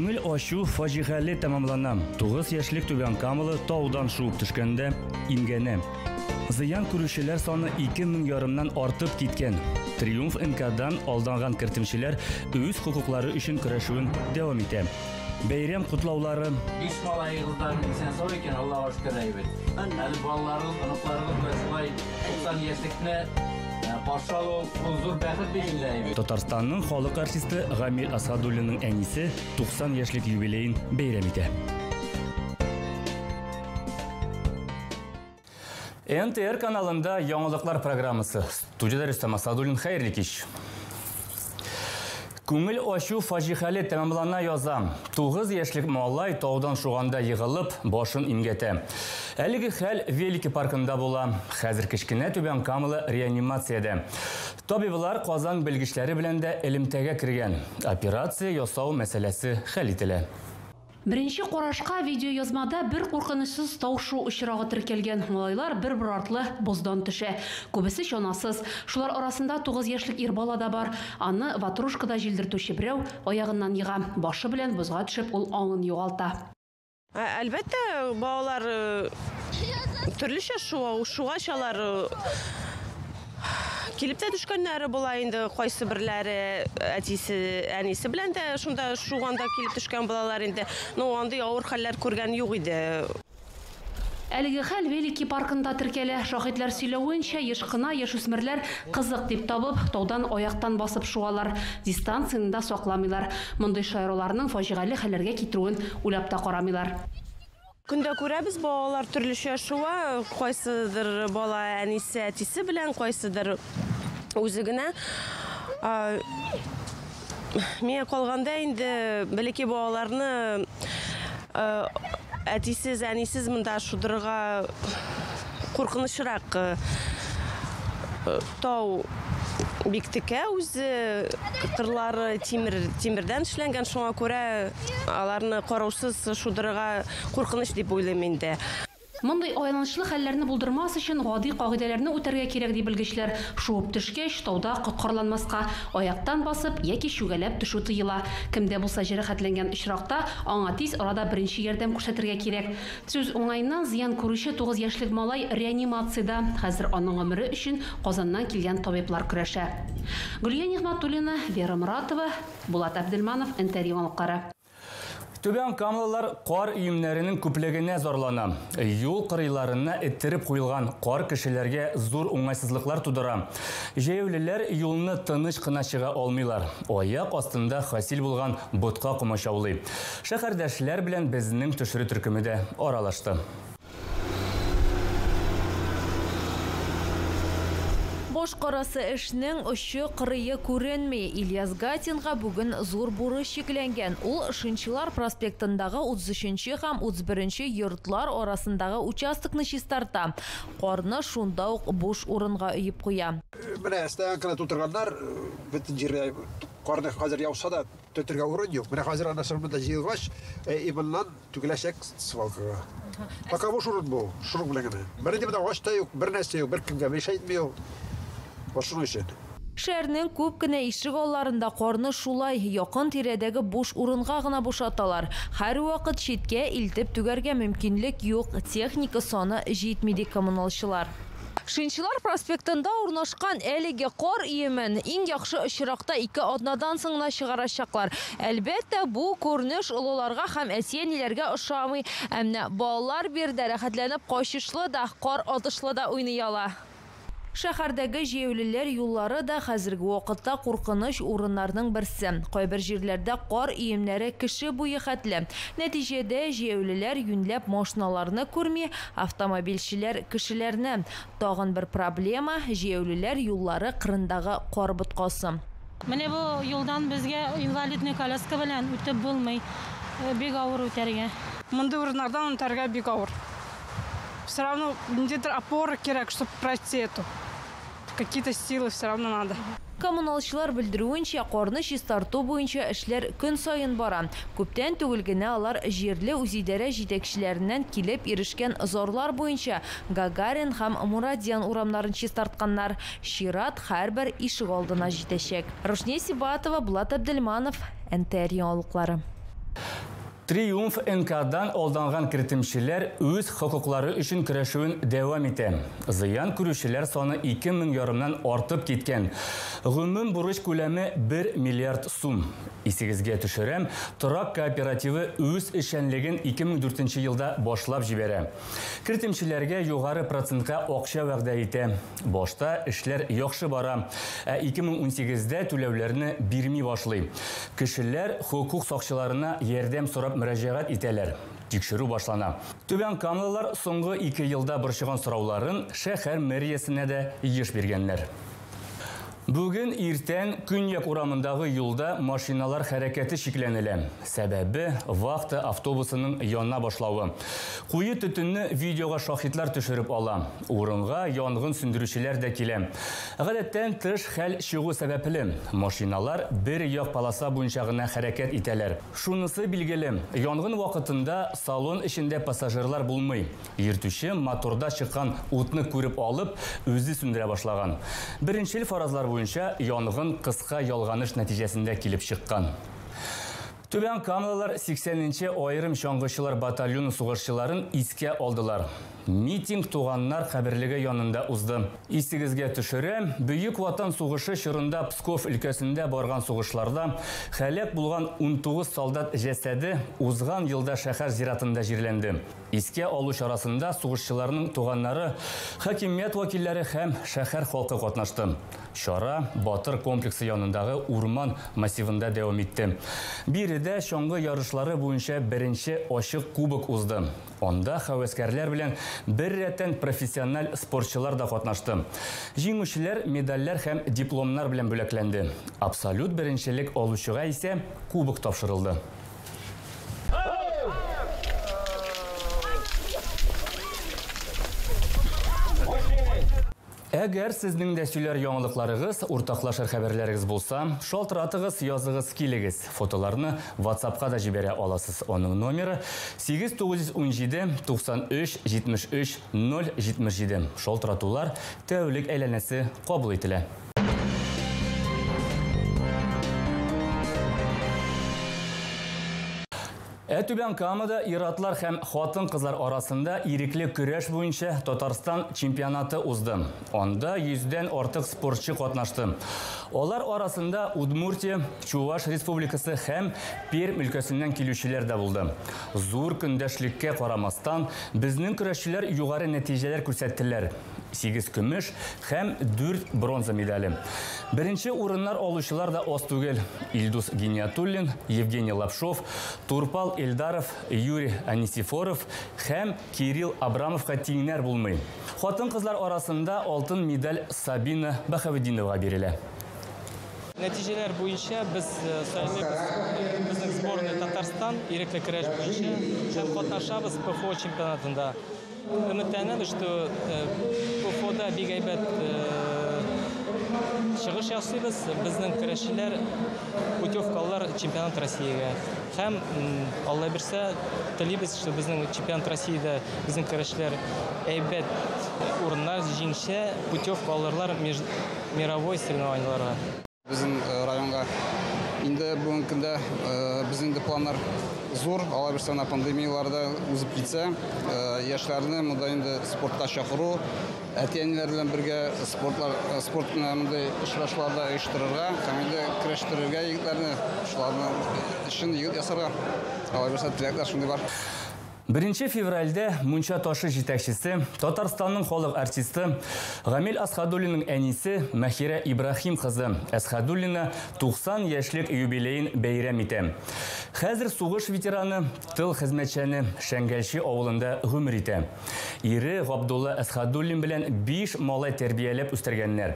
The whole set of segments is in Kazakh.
Күңел ашу фаҗигале тәмамлана. 9 яшьлек түбән камылы таудан шуып төшкәндә имгәнә. Зыян күрүчеләр саны 2000 ярымнан артып киткән. Триумф НКдан алданган кертимчеләр үз хукуклары өчен көрәшүен дәвам итә. Бәйрәм кутлаулары Биш бала йылдан исән сау икән, Аллаһка шөкер әйбет. Әле балаларыбыз, оныкларыбыз шулай 90 яшьлекне Татарстанның халык артисты Гамил Асадуллинның әнисе 90 яшьлек юбилеен бәйрәм итә. НТР каналында яңалыклар программасы. Студияда Рөстәм Асадуллин, хәерле кич. Күңел ашу фаҗихәле тәмамлана яза. 9 яшьлек малай таудан шуганда йыгылып, башын имгәтә. Әлеге хәл Велики паркында була. Хәзер кечкенә түбән камылы реанимациядә. Табиблар Казан белгечләре белән дә элемтәгә кергән. Операция ясау мәсьәләсе хәл ителә. Беренче карашка видео язмада бер куркынычсыз таушу очрагы теркәлгән. Малайлар бер-бер артлы боздан төшә. Күбесе чанасыз. Шулар арасында 9 яшьлек ир бала да бар. Аны ватрушкада җилдертүче берәү аягыннан йыга. Башы белән бозга төшеп, ул аңын югалта. Ә- Әлбәттә, балалар э, төрлечә Килеп тә төшкәннәре була инде, кайсы берләре әтисе, әнисе белән дә шунда шуганда килеп төшкән балалар инде. Ну, андый авыр хәлләр күргән юк иде. Әлеге хәл Велики паркында теркәлә. Шаһитлар сөйләвенчә, еш кына яшүсмерләр кызык дип табып, таудан аяктан басып шуалар. Дистанцияны да сакламыйлар. Мондый шаяруларның фаҗигале хәлләргә китүен уйлап та карамыйлар. Көндә күрәбез балалар төрлечә шуа, кайсыдыр бала әнисе, әтисе белән, кайсыдыр үзе генә. А, Миңа калганда инде бәләкәй балаларны а, әтисез, әнисез монда шудырга куркынычрак э, тау биктекә үзе кырлары тимер тимердән эшләнгән шуңа күрә аларны караусыз шудырга куркыныч дип уйлыйм инде. Мондый айланышлы хәлләрне булдырмас өчен гади кагыйдәләрне үтәргә кирәк ди белгечләр. Шуып төшкәч, тауда коткарланмаска, аяктан басып яки шүгәләп төшү тыела. Кемдә булса җәрәхәтләнгән очракта, аңа тиз арада беренче ярдәм күрсәтергә кирәк. Сүз уңайыннан зыян күрүче 9 яшьлек малай реанимациядә. Хәзер аның гомере өчен Казаннан килгән табиблар көрәшә. Гөлия Нигъмәтуллина, Вера Моратова, Булат Абделманов, НТР яңалыклары. Түбән камлылар қар үйімнәрінің күплегенә зарлана. Юл кырыйларына эттереп куелган кар кешеләргә зур уңайсызлыклар тудыра. Җәяүлеләр юлны тыныч кына чыга алмыйлар. Аяк астында хасил булган ботка комачаулый. Шәһәрдәшләр белән безнең төшерү төркеме дә аралашты. Бош карасы эшнең очы кырые күренми. Ильяс Гатинга бүген зур бурыч йөкләнгән. Ул Шынчылар проспектындагы 33 һәм 31 йортлар арасындагы участокны чистарта. Карны шунда ук буш урынга өеп куя. Менә стән кына тутырганнар бөтен җиргә карды хәзер яуса да төтергә урын юк. Менә хәзер ана сырмында җыелгач, ибыннан түгеләчәк свалкага. Пока буш урын бу, шуның белән генә. Бер дә агач та юк, бер нәрсә юк, бер кемгә Ошуның өчен. Шәрнең күп кенә ишек алларында карны шулай якын тирәдәге буш урынга гына бушаталар. Һәр вакыт читкә илтеп түгәргә мөмкинлек юк. Техника саны җитми ди коммуналчылар. Шинчылар проспектында урнашкан әлеге кар иемен иң яхшы очракта ике атнадан соң гына чыгарачаклар. Әлбәттә, бу күренеш олыларга һәм әсияниләргә ошамый. Әмма балалар бирдә рәхәтләнеп качышлы да, кар атышлы да уйный Шәһәрдәге җәяүлеләр юллары да хәзерге вакытта куркыныч урыннарның берсе. Кайбер җирләрдә кар иемнәре кеше буе хәтле. Нәтиҗәдә җәяүлеләр юньләп машиналарны күрми, автомобильчеләр кешеләрне. Тагын бер проблема җәяүлеләр юллары кырындагы кар боткасы. Менә бу юлдан безгә инвалидный коляска белән үтеп булмый. Э, авыр үтәргә. Мондай урыннардан үтәргә бик авыр. Все равно где-то опора кирәк, чтобы пройти эту. Какие-то силы все равно надо. Коммуналчылар белдерүенчә, карны чистарту буенча эшләр көн саен бара. Күптән түгел генә алар җирле үзидарә җитәкчеләреннән килеп ирешкән зарлар буенча Гагарин һәм Мурадиан урамнарын чистартканнар. Чират һәрбер ишек алдына җитәчәк. Рушния Сибатова, Булат Абделманов, НТР яңалыклары. Триумф НК-дан алданған кіртімшілер өз құқықлары үшін күрәшуін дәвам ете. Зыян күрішілер соны 2000 ярымнан артып кеткен. Ғүмім бұрыш көлемі 1 миллиард сум. Исігізге түшірем, Тұрак кооперативі өз ішенлеген 2004 елда башлап жібері. Кіртімшілерге жоғары процентқа оқша вәғді ете. Бошта ішлер яқшы бара. Ә 2018-де түләулеріні бирми башлый. Кішілер хукук сақшыларына ердем сұрап мөрәҗәгать итәләр. Тикшерү башлана. Түбән камлылар соңгы 2 елда борчыган сорауларын шәһәр мэриясенә дә еш биргәннәр. Бүген иртән Көньяк урамындагы юлда машиналар хәрәкәте шикләнелә. Сәбәбе вахта автобусының янына башлавы. Куе төтөнне видеога шаһитлар төшереп ала. Урынга янгын сүндерүчеләр дә килә. Гадәттән тыш хәл чыгу сәбәпле. Машиналар бер як полоса буенча гына хәрәкәт итәләр. Шунысы билгеле, янгын вакытында салон эчендә пассажирлар булмый. Йөртүче моторда чыккан утны күреп алып, үзе сүндерә башлаган. Беренчел фаразлар буенча янгын кыска ялганыш нәтиҗәсендә килеп чыккан. Түбән Камалалар 80-нче айрым чаңгычылар батальоны сугышчыларын искә алдылар. Митинг туганнар каберлеге янында узды. Истигезгә төшерәм, Бөек Ватан сугышы чорында Псков өлкәсендә барган сугышларда хәлак булган 19 солдат җәсәде узган елда шәһәр зиратында җирләнде. Искә алу чарасында сугышчыларның туганнары, хакимият вәкилләре һәм шәһәр халкы катнашты. Шара Батыр комплексы янындагы урман массивында дәвам итте. Биредә чаңгы ярышлары буенча беренче ачык кубок узды. Онда хәвәскәрләр белән бер рәттән профессиональ спортчылар да катнашты. Җиңүчеләр медальләр һәм дипломнар белән бүләкләнде. Абсолют беренчелек алучыга исә кубок тапшырылды. Әгәр сезнең дә сөйләр яңалыкларыгыз, уртаклашыр хәбәрләрегез булса, шалтыратыгыз, языгыз килегез. Фотоларны WhatsApp-ка да җибәрә аласыз. Оның номеры 8917 93 73 077. Шалтыратулар тәүлек әйләнәсе кабул ителә. Әтүбән Камада иратлар һәм хатын кызлар арасында ирекле көрәш буенча Татарстан чемпионаты узды. Онда 100дән артык спортчы катнашты. Алар арасында Удмуртия, Чуваш республикасы һәм Пермь өлкәсеннән килүчеләр дә булды. Зур көндәшлеккә карамастан, безнең көрәшчеләр югары нәтиҗәләр күрсәттеләр. 8 көмеш һәм 4 бронза медале. Беренче урыннар алучылар да аз түгел. Илдус Гениатуллин, Евгений Лапшов, Турпал Эльдаров, Юрий Анисифоров һәм Кирилл Абрамовка тиңнәр булмый. Хатын-кызлар арасында алтын медаль Сабина Бахавединова бирелә. Нәтижелер буенча без сайлыйбыз безнең сборная Татарстан ирекле көрәш буенча һәм катнашабыз ПФО чемпионатында. Өметләнәбез, что ПФОда бик әйбәт чыгыш ясыйбыз. Безнең көрәшчеләр путевкалар чемпионат Россиягә. Һәм Алла бирсә, телибез, что безнең чемпионат Россиядә безнең көрәшчеләр әйбәт урыннар җиңсә, путевка алырлар мировой соревнованиеларга. Безнең районга инде бүгенге көндә безнең планнар зур, ала бирсә пандемияларда узып китсә, яшьләрне монда инде спортка чакыру, әти-әниләр белән бергә спортлар спорт менә очрашларда оештырырга, һәм инде көрәштерергә егетләрне, шуларны өчен егет ясарга. Ала шундый бар. Бірінші февральде Мунча ташы жетекшісі, Татарстанның халық артисті Гамил Асхадуллинның әнисі Мәхира Ибрахим қызы Асхадуллина 90 яшьлек юбилейін бәйрәм итә. Хәзер сугыш ветераны, тыл хезмәтчәне Шәңгәлши авылында гомер итә. Ире Габдулла Асхадуллин белән 5 малай тәрбияләп үстергәннәр.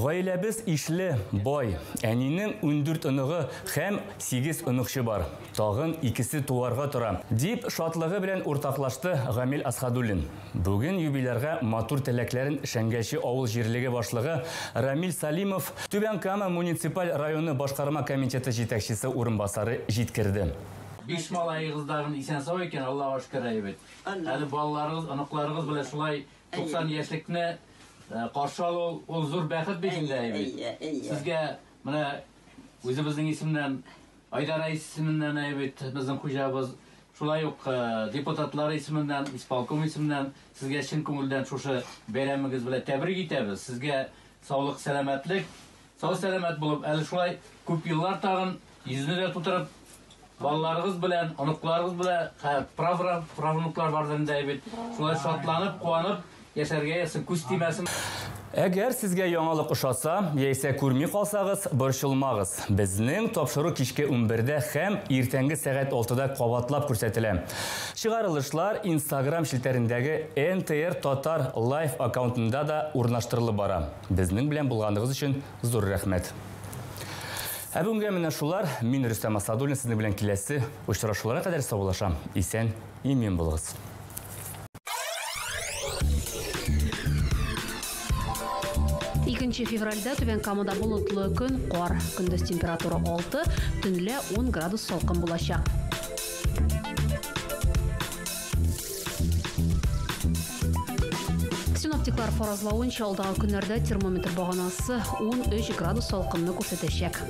Гаиләбез ишле, бай. Әнинең 14 оныгы һәм 8 оныкчы бар. Тагын икесе туарга тора. Дип шатлыгы белән уртаклашты Гамил Асхадуллин. Бүген юбилярга матур теләкләрен Шәңгәлши авыл җирлеге башлыгы Рамил Салимов Түбән Кама муниципаль районы башкарма комитеты җитәкчесе урынбасары җиткерде. Биш малайыгыздарың исән сау икән, Аллаһга шөкер әйбәт. Әле балаларыгыз, оныкларыгыз белән шулай 90 яшьлекне каршы алу ул зур бәхет бит инде әйбәт. Сезгә менә үзебезнең исемнән Айдар исеменнән әйбит безнең хуҗабыз шулай ук э, депутатлар исеменнән, исполком исеменнән сезгә чын күңелдән шушы бәйрәмегез белән тәбрик итәбез. Сезгә саулык, сәламәтлек, сау сәламәт булып, әле шулай күп еллар тагын йөзне дә тутырып, балаларыгыз белән, оныкларыгыз белән, правнуклар бар әйбит. Шулай шатланып, куанып яшәргә ясын күз тимәсен. Әгәр сезгә яңалык ошаса, яисә күрми калсагыз, борчылмагыз. Безнең тапшыру кичке 11дә һәм иртәнге сәгать 6да кабатлап күрсәтелә. Чыгарылышлар Instagram шилтәрендәге NTR Татар Live аккаунтында да урнаштырылып бара. Безнең белән булганыгыз өчен зур рәхмәт. Ә бүгенгә менә шулар. Мин Рөстәм Асадуллин сезнең белән киләсе очрашуларга кадәр саулашам. Исән, имин булыгыз. Икенче февральдә Түбән Камада болытлы көн, кар. Көндез температура 6, төнлә 10 градус салкын булачак. Синоптиклар фаразлавынча алдагы көннәрдә термометр баганасы 13 градус салкынны күрсәтәчәк.